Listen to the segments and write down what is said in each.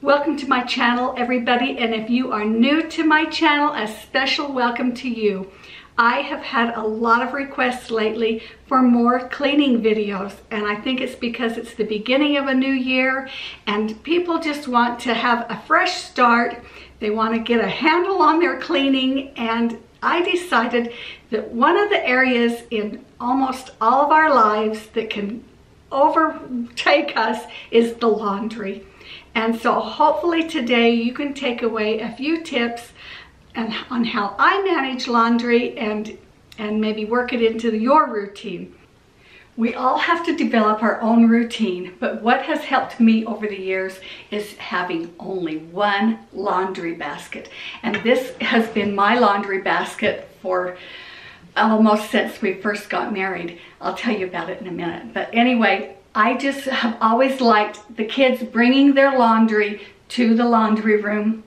Welcome to my channel, everybody, and if you are new to my channel, a special welcome to you. I have had a lot of requests lately for more cleaning videos, and I think it's because it's the beginning of a new year, and people just want to have a fresh start. They want to get a handle on their cleaning, and I decided that one of the areas in almost all of our lives that can overtake us is the laundry. And so hopefully today you can take away a few tips and on how I manage laundry and, and maybe work it into your routine. We all have to develop our own routine, but what has helped me over the years is having only one laundry basket. And this has been my laundry basket for almost since we first got married. I'll tell you about it in a minute. But anyway, I just have always liked the kids bringing their laundry to the laundry room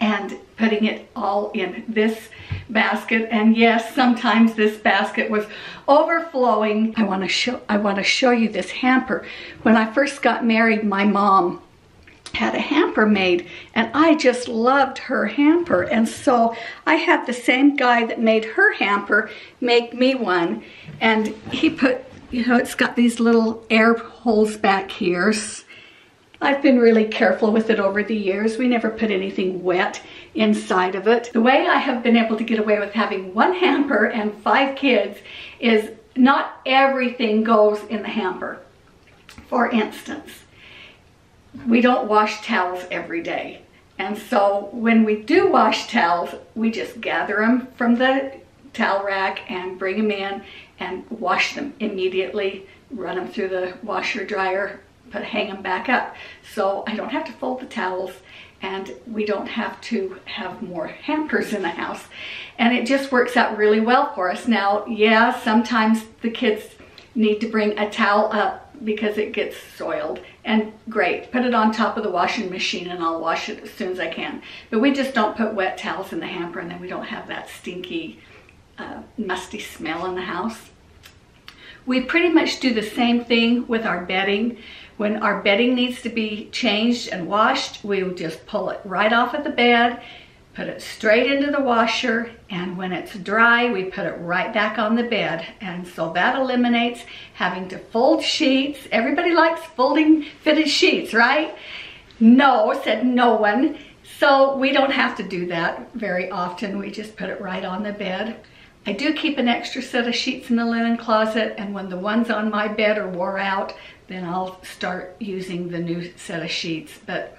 and putting it all in this basket and yes sometimes this basket was overflowing I want to show I want to show you this hamper when I first got married my mom had a hamper made and I just loved her hamper and so I had the same guy that made her hamper make me one and he put you know, it's got these little air holes back here. I've been really careful with it over the years. We never put anything wet inside of it. The way I have been able to get away with having one hamper and five kids is not everything goes in the hamper. For instance, we don't wash towels every day. And so when we do wash towels, we just gather them from the towel rack and bring them in and wash them immediately, run them through the washer dryer, but hang them back up. So I don't have to fold the towels and we don't have to have more hampers in the house. And it just works out really well for us. Now, yeah, sometimes the kids need to bring a towel up because it gets soiled. And great, put it on top of the washing machine and I'll wash it as soon as I can. But we just don't put wet towels in the hamper and then we don't have that stinky uh, musty smell in the house. We pretty much do the same thing with our bedding. When our bedding needs to be changed and washed, we will just pull it right off of the bed, put it straight into the washer, and when it's dry, we put it right back on the bed. And so that eliminates having to fold sheets. Everybody likes folding fitted sheets, right? No, said no one. So we don't have to do that very often. We just put it right on the bed. I do keep an extra set of sheets in the linen closet and when the ones on my bed are wore out, then I'll start using the new set of sheets. But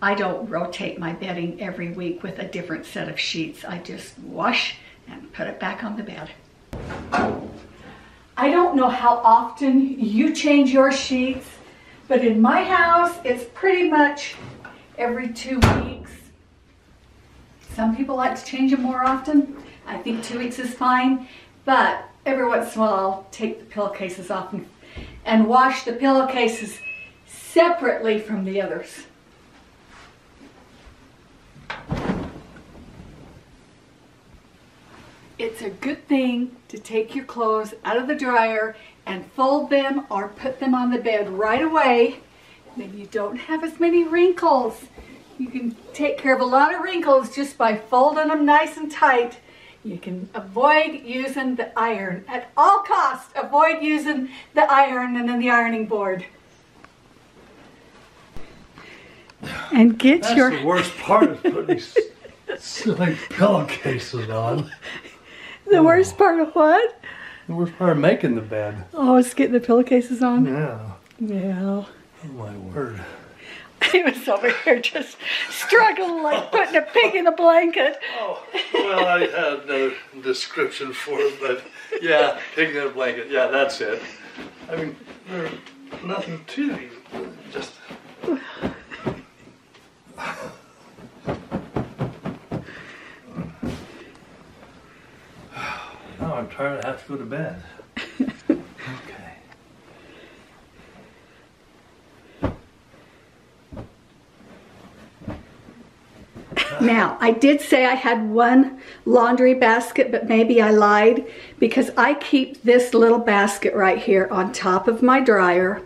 I don't rotate my bedding every week with a different set of sheets. I just wash and put it back on the bed. I don't know how often you change your sheets, but in my house, it's pretty much every two weeks. Some people like to change them more often. I think two weeks is fine, but every once in a while I'll take the pillowcases off and, and wash the pillowcases separately from the others. It's a good thing to take your clothes out of the dryer and fold them or put them on the bed right away. Then you don't have as many wrinkles. You can take care of a lot of wrinkles just by folding them nice and tight you can avoid using the iron. At all costs, avoid using the iron and then the ironing board. And get That's your... the worst part is putting these silly pillowcases on. The oh. worst part of what? The worst part of making the bed. Oh, it's getting the pillowcases on? Yeah. Yeah. Oh my word. He was over here just struggling like putting a pig in a blanket. Oh, well, I have no description for it, but yeah, pig in a blanket. Yeah, that's it. I mean, there's nothing to these. Just. I'm tired. I have to go to bed. Now, I did say I had one laundry basket, but maybe I lied because I keep this little basket right here on top of my dryer.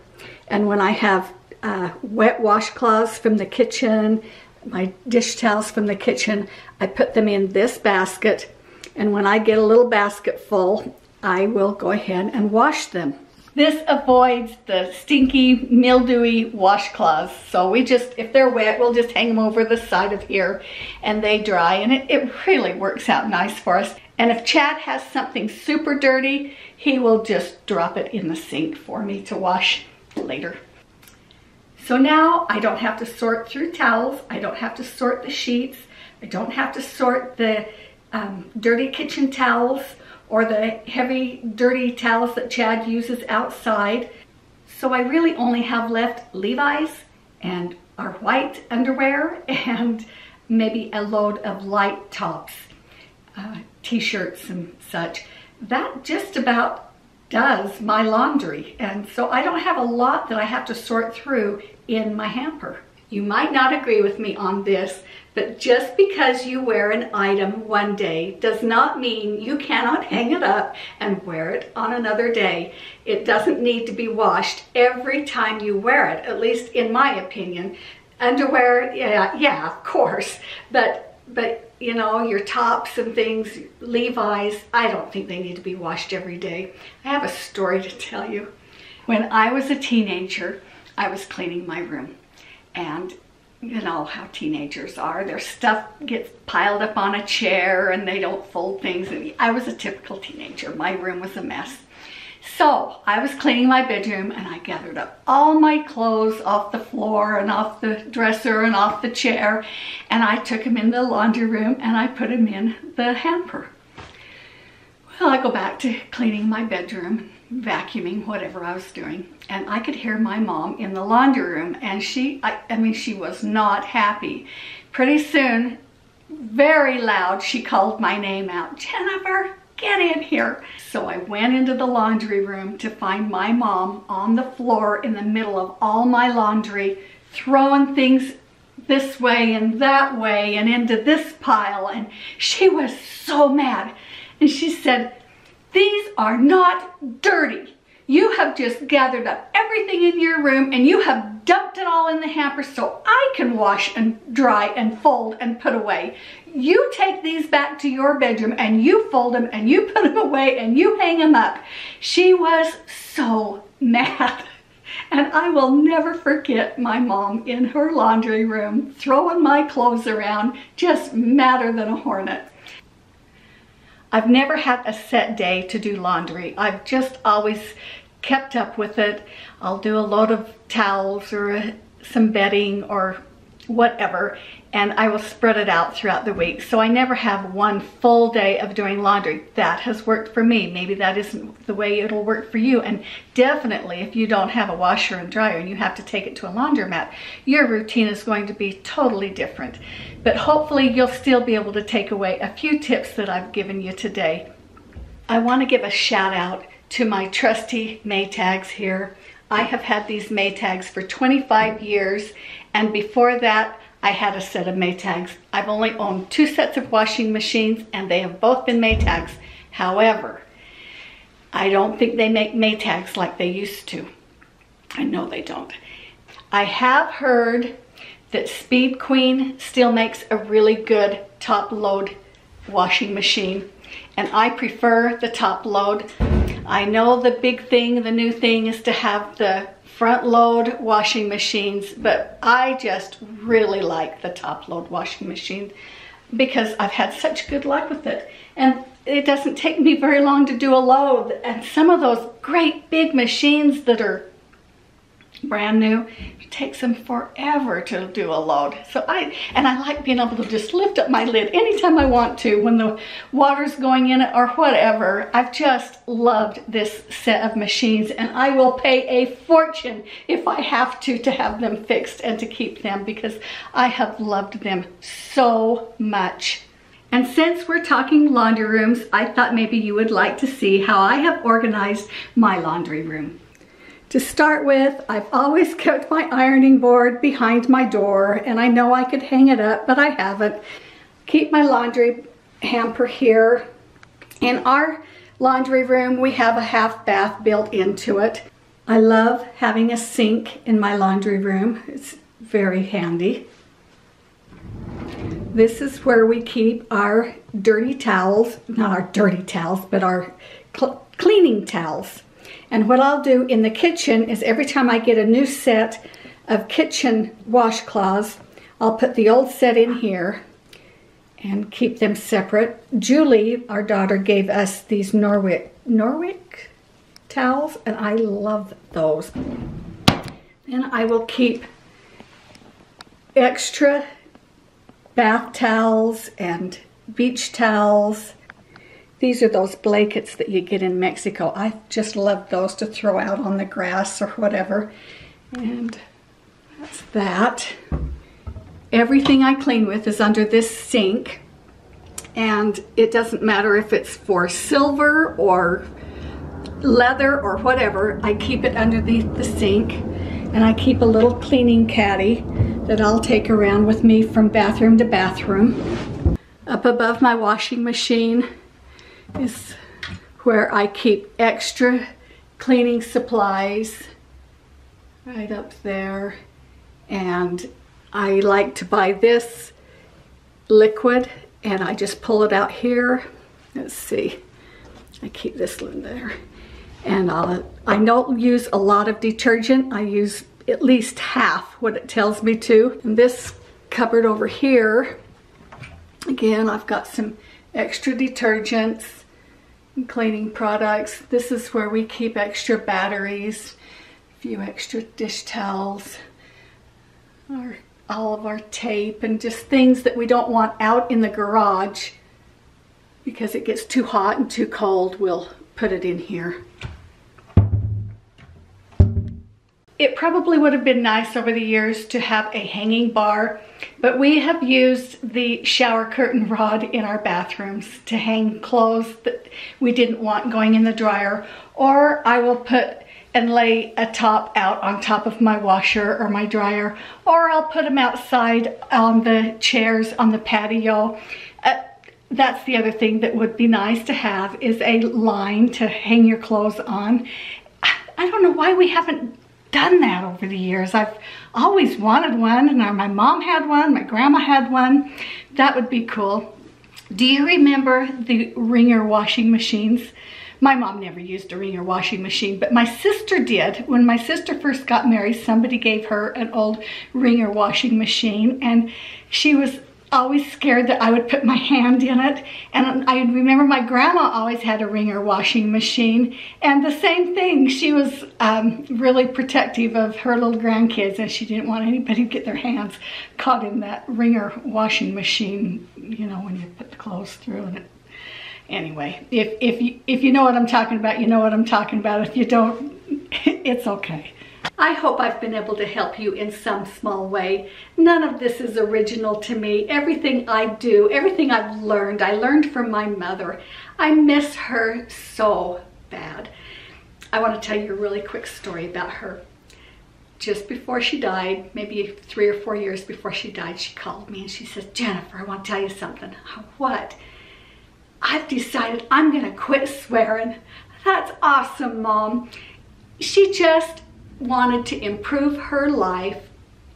And when I have uh, wet washcloths from the kitchen, my dish towels from the kitchen, I put them in this basket. And when I get a little basket full, I will go ahead and wash them. This avoids the stinky, mildewy washcloths. So we just, if they're wet, we'll just hang them over the side of here and they dry. And it, it really works out nice for us. And if Chad has something super dirty, he will just drop it in the sink for me to wash later. So now I don't have to sort through towels. I don't have to sort the sheets. I don't have to sort the um, dirty kitchen towels or the heavy dirty towels that Chad uses outside. So I really only have left Levi's and our white underwear and maybe a load of light tops, uh, t-shirts and such. That just about does my laundry. And so I don't have a lot that I have to sort through in my hamper. You might not agree with me on this, but just because you wear an item one day does not mean you cannot hang it up and wear it on another day. It doesn't need to be washed every time you wear it, at least in my opinion. Underwear, yeah, yeah, of course, but, but you know, your tops and things, Levi's, I don't think they need to be washed every day. I have a story to tell you. When I was a teenager, I was cleaning my room and you know how teenagers are. Their stuff gets piled up on a chair and they don't fold things. And I was a typical teenager. My room was a mess. So I was cleaning my bedroom and I gathered up all my clothes off the floor and off the dresser and off the chair and I took them in the laundry room and I put them in the hamper. Well, I go back to cleaning my bedroom vacuuming, whatever I was doing. And I could hear my mom in the laundry room and she, I, I mean, she was not happy. Pretty soon, very loud, she called my name out, Jennifer, get in here. So I went into the laundry room to find my mom on the floor in the middle of all my laundry, throwing things this way and that way and into this pile. And she was so mad. And she said, these are not dirty. You have just gathered up everything in your room and you have dumped it all in the hamper so I can wash and dry and fold and put away. You take these back to your bedroom and you fold them and you put them away and you hang them up. She was so mad. And I will never forget my mom in her laundry room throwing my clothes around just madder than a hornet. I've never had a set day to do laundry. I've just always kept up with it. I'll do a load of towels or some bedding or whatever and I will spread it out throughout the week. So I never have one full day of doing laundry. That has worked for me. Maybe that isn't the way it'll work for you. And definitely if you don't have a washer and dryer and you have to take it to a laundromat, your routine is going to be totally different. But hopefully you'll still be able to take away a few tips that I've given you today. I want to give a shout out to my trusty Maytags here. I have had these Maytags for 25 years and before that I had a set of Maytags. I've only owned two sets of washing machines and they have both been Maytags. However, I don't think they make Maytags like they used to. I know they don't. I have heard that Speed Queen still makes a really good top load washing machine and I prefer the top load. I know the big thing, the new thing is to have the front load washing machines, but I just really like the top load washing machine because I've had such good luck with it. And it doesn't take me very long to do a load. And some of those great big machines that are brand new. It takes them forever to do a load. So I, and I like being able to just lift up my lid anytime I want to when the water's going in it or whatever. I've just loved this set of machines and I will pay a fortune if I have to to have them fixed and to keep them because I have loved them so much. And since we're talking laundry rooms, I thought maybe you would like to see how I have organized my laundry room. To start with, I've always kept my ironing board behind my door and I know I could hang it up, but I haven't. Keep my laundry hamper here. In our laundry room, we have a half bath built into it. I love having a sink in my laundry room. It's very handy. This is where we keep our dirty towels, not our dirty towels, but our cl cleaning towels. And what I'll do in the kitchen is every time I get a new set of kitchen washcloths, I'll put the old set in here and keep them separate. Julie, our daughter, gave us these Norwex, Norwex towels, and I love those. And I will keep extra bath towels and beach towels. These are those blankets that you get in Mexico. I just love those to throw out on the grass or whatever. And that's that. Everything I clean with is under this sink. And it doesn't matter if it's for silver or leather or whatever. I keep it underneath the sink. And I keep a little cleaning caddy that I'll take around with me from bathroom to bathroom. Up above my washing machine is where I keep extra cleaning supplies right up there. And I like to buy this liquid and I just pull it out here. Let's see. I keep this one there. And I'll, I don't use a lot of detergent. I use at least half what it tells me to. And this cupboard over here, again, I've got some extra detergents cleaning products. This is where we keep extra batteries, a few extra dish towels, our, all of our tape, and just things that we don't want out in the garage because it gets too hot and too cold, we'll put it in here. It probably would have been nice over the years to have a hanging bar, but we have used the shower curtain rod in our bathrooms to hang clothes that we didn't want going in the dryer, or I will put and lay a top out on top of my washer or my dryer, or I'll put them outside on the chairs on the patio. Uh, that's the other thing that would be nice to have is a line to hang your clothes on. I don't know why we haven't done that over the years. I've always wanted one, and my mom had one, my grandma had one. That would be cool. Do you remember the wringer washing machines? My mom never used a wringer washing machine, but my sister did. When my sister first got married, somebody gave her an old wringer washing machine, and she was always scared that I would put my hand in it. And I remember my grandma always had a wringer washing machine. And the same thing, she was um, really protective of her little grandkids and she didn't want anybody to get their hands caught in that wringer washing machine, you know, when you put the clothes through and it. Anyway, if, if, you, if you know what I'm talking about, you know what I'm talking about. If you don't, it's okay. I hope I've been able to help you in some small way. None of this is original to me. Everything I do, everything I've learned, I learned from my mother. I miss her so bad. I want to tell you a really quick story about her. Just before she died, maybe three or four years before she died, she called me and she said, Jennifer, I want to tell you something. What? I've decided I'm going to quit swearing. That's awesome, Mom. She just wanted to improve her life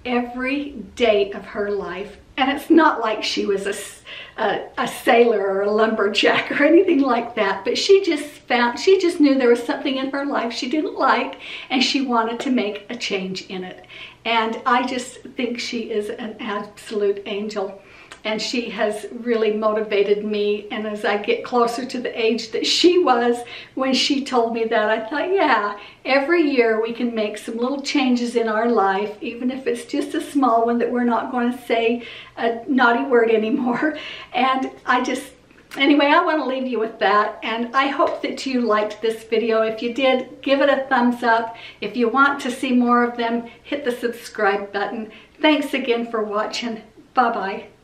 every day of her life. And it's not like she was a, a, a, sailor or a lumberjack or anything like that, but she just found, she just knew there was something in her life she didn't like and she wanted to make a change in it. And I just think she is an absolute angel and she has really motivated me. And as I get closer to the age that she was when she told me that, I thought, yeah, every year we can make some little changes in our life, even if it's just a small one that we're not going to say a naughty word anymore. And I just Anyway, I want to leave you with that, and I hope that you liked this video. If you did, give it a thumbs up. If you want to see more of them, hit the subscribe button. Thanks again for watching. Bye-bye.